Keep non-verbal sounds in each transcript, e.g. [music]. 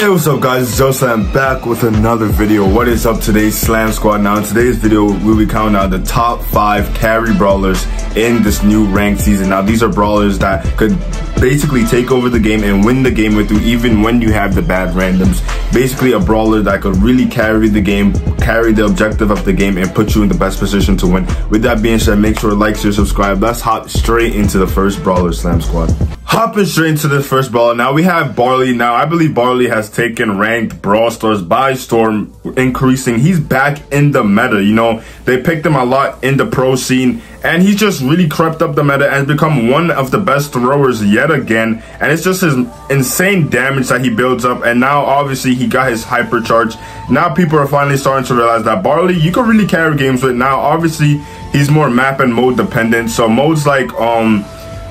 Hey, what's up guys, it's Joseph. I'm back with another video. What is up today's Slam Squad? Now in today's video, we'll be counting out the top five carry brawlers in this new ranked season. Now these are brawlers that could basically take over the game and win the game with you even when you have the bad randoms. Basically a brawler that could really carry the game, carry the objective of the game and put you in the best position to win. With that being said, make sure to like, share, subscribe. Let's hop straight into the first brawler Slam Squad. Hopping straight into this first brawler. Now we have Barley. Now I believe Barley has taken ranked Brawl Stars by storm, increasing. He's back in the meta. You know, they picked him a lot in the pro scene, and he's just really crept up the meta and become one of the best throwers yet again. And it's just his insane damage that he builds up. And now obviously he got his hypercharge. Now people are finally starting to realize that Barley, you can really carry games with. Now obviously he's more map and mode dependent. So modes like um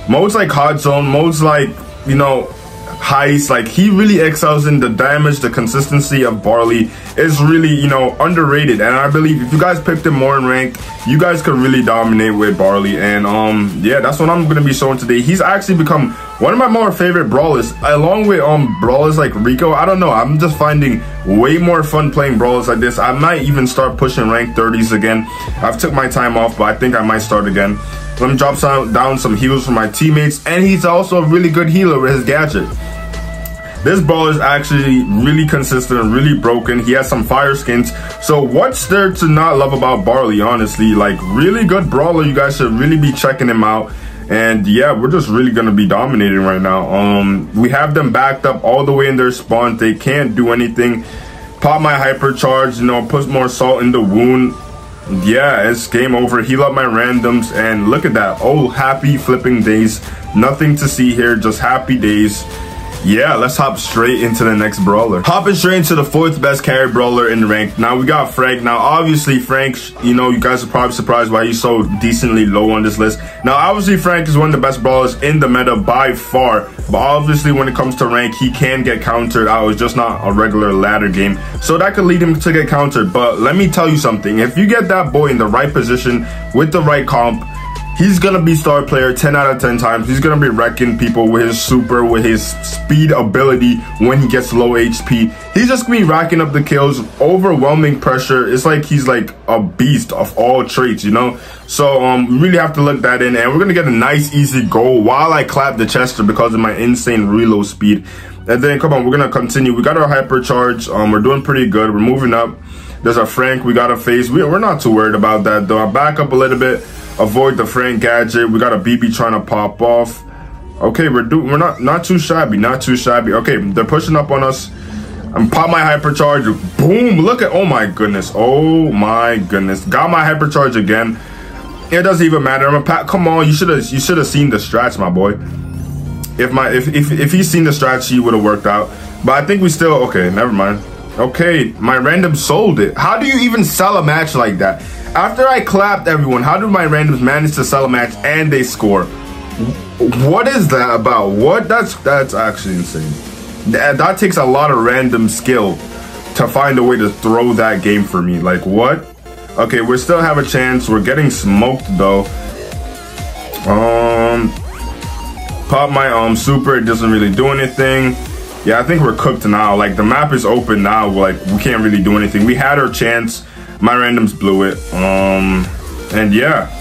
modes like hot zone, modes like you know heist, like he really excels in the damage, the consistency of Barley is really you know underrated. And I believe if you guys picked him more in rank, you guys could really dominate with Barley. And um yeah, that's what I'm gonna be showing today. He's actually become one of my more favorite brawlers, along with um brawlers like Rico. I don't know, I'm just finding way more fun playing brawlers like this. I might even start pushing rank 30s again. I've took my time off, but I think I might start again. Let me drop down some heals for my teammates, and he's also a really good healer with his gadget. This brawler is actually really consistent, and really broken. He has some fire skins. So what's there to not love about Barley, honestly? Like, really good brawler. You guys should really be checking him out. And yeah, we're just really going to be dominating right now. Um, We have them backed up all the way in their spawn. They can't do anything. Pop my hypercharge, you know, put more salt in the wound yeah, it's game over. Heal up my randoms and look at that. Oh, happy flipping days. Nothing to see here, just happy days. Yeah, let's hop straight into the next brawler. Hopping straight into the fourth best carry brawler in rank. Now we got Frank. Now obviously Frank, you know, you guys are probably surprised why he's so decently low on this list. Now obviously Frank is one of the best brawlers in the meta by far. But obviously when it comes to rank, he can get countered out. It's just not a regular ladder game. So that could lead him to get countered. But let me tell you something. If you get that boy in the right position with the right comp, He's gonna be star player 10 out of 10 times. He's gonna be wrecking people with his super, with his speed ability when he gets low HP. He's just gonna be racking up the kills, overwhelming pressure. It's like he's like a beast of all traits, you know? So um, we really have to look that in. And we're gonna get a nice, easy goal while I clap the Chester because of my insane reload speed. And then, come on, we're gonna continue. We got our hypercharge. Um, we're doing pretty good. We're moving up. There's a Frank we got to face. We, we're not too worried about that, though. I back up a little bit. Avoid the Frank gadget. We got a Bibi trying to pop off. Okay, we're doing. We're not not too shabby. Not too shabby. Okay, they're pushing up on us. I'm pop my hypercharge. Boom! Look at. Oh my goodness. Oh my goodness. Got my hypercharge again. It doesn't even matter. I'm a pat. Come on, you should have. You should have seen the strats, my boy. If my if if if he's seen the strats, he would have worked out. But I think we still okay. Never mind. Okay, my random sold it. How do you even sell a match like that? After I clapped everyone, how do my randoms manage to sell a match and they score? What is that about? What? That's that's actually insane. That, that takes a lot of random skill to find a way to throw that game for me. Like what? Okay, we still have a chance. We're getting smoked though. Um, pop my um super. It doesn't really do anything. Yeah, I think we're cooked now. Like the map is open now. Like we can't really do anything. We had our chance. My randoms blew it. Um, and yeah.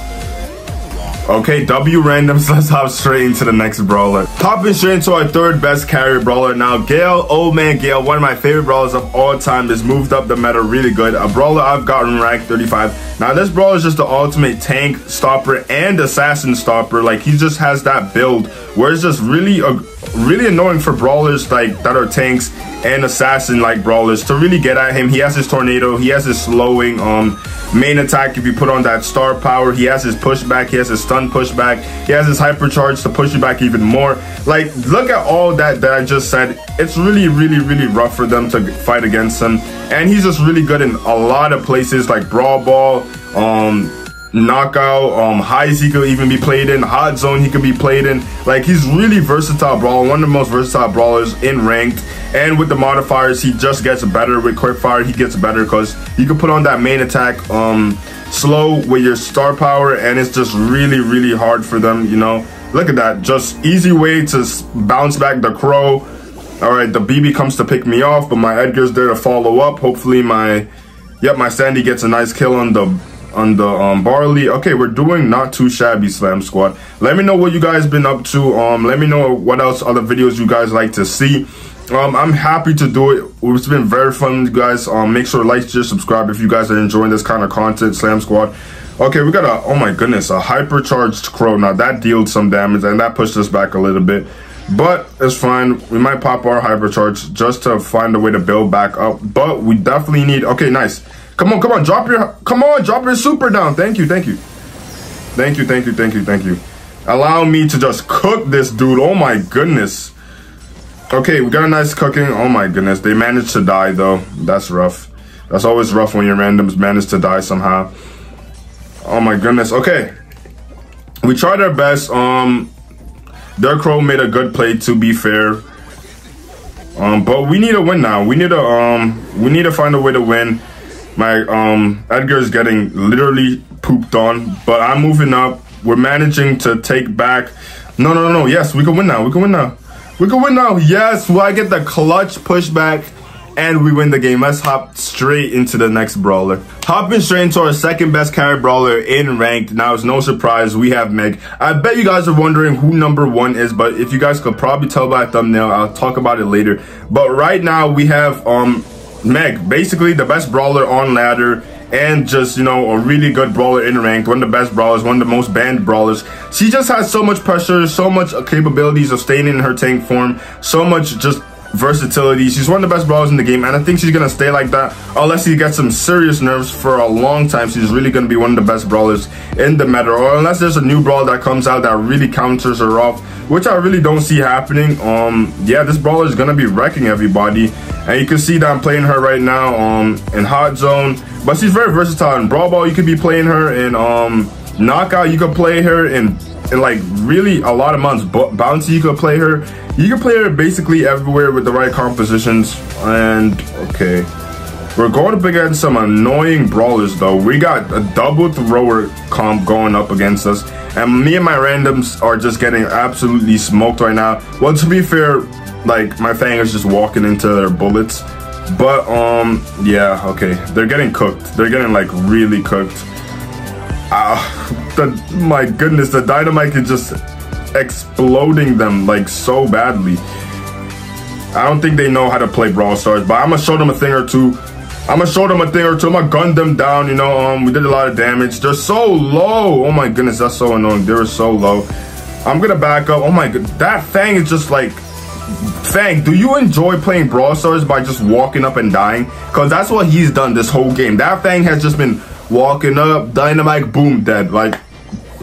Okay, W randoms, [laughs] let's hop straight into the next brawler. Hopping straight into our third best carry brawler. Now, Gale, old man Gale, one of my favorite brawlers of all time, has moved up the meta really good. A brawler I've gotten rank 35. Now, this brawler is just the ultimate tank stopper and assassin stopper. Like, he just has that build where it's just really, uh, really annoying for brawlers like that are tanks and assassin like brawlers to really get at him. He has his tornado, he has his slowing, um, main attack if you put on that star power. He has his pushback, he has his stun pushback, he has his hypercharge to push you back even more. Like, look at all that that I just said. It's really, really, really rough for them to fight against him. And he's just really good in a lot of places like Brawl Ball, um, knockout um heist he could even be played in hot zone he could be played in. Like he's really versatile brawler one of the most versatile brawlers in ranked. And with the modifiers he just gets better. With quick fire he gets better because you can put on that main attack um slow with your star power and it's just really really hard for them you know? Look at that. Just easy way to bounce back the crow. All right, the Bibi comes to pick me off, but my Edgar's there to follow up. Hopefully my, yep, my Sandy gets a nice kill on the on the um, barley. Okay, we're doing not too shabby slam squad. Let me know what you guys been up to. Um, let me know what else other videos you guys like to see. Um, I'm happy to do it. It's been very fun, guys. Um, make sure to like, share, subscribe if you guys are enjoying this kind of content, Slam Squad. Okay, we got a, oh my goodness, a hypercharged crow. Now that dealt some damage and that pushed us back a little bit. But it's fine. We might pop our hypercharge just to find a way to build back up. But we definitely need, okay, nice. Come on, come on, drop your, come on, drop your super down. Thank you, thank you. Thank you, thank you, thank you, thank you. Allow me to just cook this dude. Oh my goodness. Okay, we got a nice cooking. Oh my goodness. They managed to die though. That's rough. That's always rough when your randoms manage to die somehow. Oh my goodness. Okay. We tried our best. Um, their crow made a good play to be fair. Um, but we need a win now. We need to um, we need to find a way to win. My um, Edgar is getting literally pooped on, but I'm moving up. We're managing to take back. No, no, no, no. Yes, we can win now. We can win now. We can win now. Yes, well, I get the clutch pushback and we win the game. Let's hop straight into the next brawler. Hopping straight into our second best carry brawler in ranked. Now, it's no surprise we have Meg. I bet you guys are wondering who number one is, but if you guys could probably tell by thumbnail, I'll talk about it later. But right now, we have um Meg, basically the best brawler on ladder and just, you know, a really good brawler in ranked, one of the best brawlers, one of the most banned brawlers. She just has so much pressure, so much capabilities of staying in her tank form, so much just versatility. She's one of the best brawlers in the game, and I think she's gonna stay like that unless she gets some serious nerfs for a long time. She's really gonna be one of the best brawlers in the meta, or unless there's a new brawler that comes out that really counters her off, which I really don't see happening. Um, yeah, this brawler is gonna be wrecking everybody, and you can see that I'm playing her right now um in hot zone, but she's very versatile in brawl ball. You could be playing her in um knockout. You could play her in in like really a lot of months. Bounty, you could play her. You can play her basically everywhere with the right compositions. And okay, we're going up against some annoying brawlers though. We got a double thrower comp going up against us. And me and my randoms are just getting absolutely smoked right now. Well, to be fair, like my fang is just walking into their bullets. But um, yeah, okay, they're getting cooked. They're getting like really cooked. Ah, [laughs] the my goodness, the dynamite is just exploding them like so badly. I don't think they know how to play Brawl Stars, but I'm gonna show them a thing or two. I'm gonna show them a thing or two. I'm gonna gun them down. You know, um, we did a lot of damage. They're so low. Oh my goodness, that's so annoying. They're so low. I'm gonna back up. Oh my god, that Fang is just like Fang, do you enjoy playing Brawl Stars by just walking up and dying? Because that's what he's done this whole game. That Fang has just been walking up, dynamite, boom, dead. Like,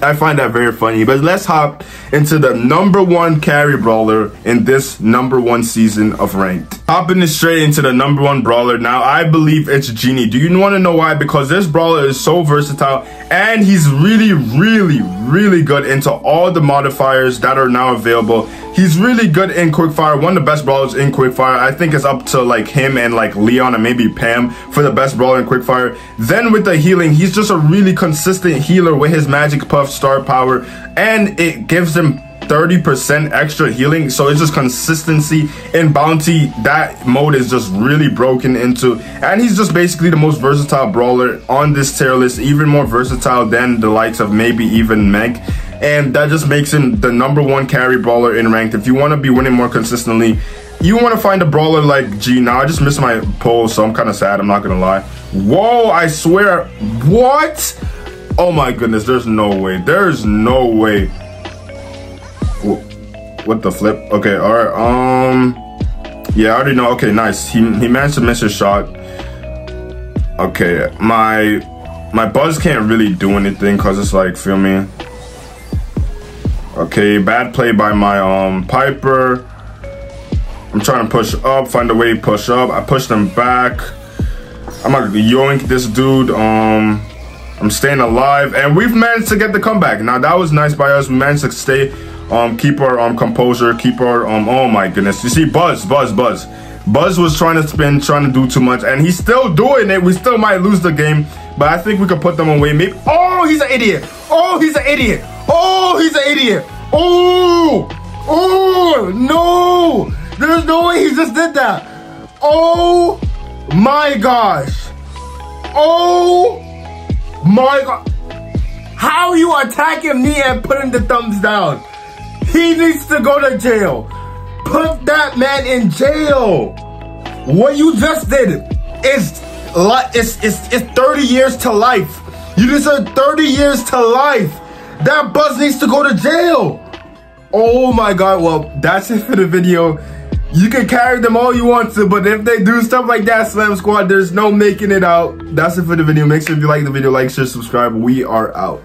I find that very funny. But let's hop into the number one carry brawler in this number one season of ranked. Hopping straight into the number one brawler. Now, I believe it's Genie. Do you want to know why? Because this brawler is so versatile and he's really, really, really good into all the modifiers that are now available. He's really good in Quickfire, one of the best brawlers in Quickfire. I think it's up to like him and like Leon and maybe Pam for the best brawler in Quickfire. Then with the healing, he's just a really consistent healer with his Magic Puff star power and it gives him 30% extra healing. So it's just consistency in bounty. That mode is just really broken into. And he's just basically the most versatile brawler on this tier list, even more versatile than the likes of maybe even Meg and that just makes him the number one carry brawler in ranked. If you want to be winning more consistently, you want to find a brawler like G. Now I just missed my poll, so I'm kind of sad. I'm not gonna lie. Whoa! I swear, what? Oh my goodness! There's no way. There's no way. What the flip? Okay, all right. Um, yeah, I already know. Okay, nice. He he managed to miss his shot. Okay, my my buzz can't really do anything because it's like, feel me? Okay, bad play by my um Piper. I'm trying to push up, find a way to push up. I push them back. I'm gonna yoink this dude. Um, I'm staying alive, and we've managed to get the comeback. Now that was nice by us. We managed to stay, um, keep our um composure, keep our um. Oh my goodness! You see, Buzz, Buzz, Buzz. Buzz was trying to spin, trying to do too much, and he's still doing it. We still might lose the game, but I think we could put them away. Maybe. Oh, he's an idiot. Oh, he's an idiot. Oh, he's an idiot. Oh, oh, no. There's no way he just did that. Oh my gosh. Oh my god. How you attacking me and putting the thumbs down? He needs to go to jail. Put that man in jail. What you just did is it's, it's, it's 30 years to life. You deserve 30 years to life. That buzz needs to go to jail. Oh my god, well, that's it for the video. You can carry them all you want to, but if they do stuff like that, Slam Squad, there's no making it out. That's it for the video. Make sure if you like the video, like, share, subscribe. We are out.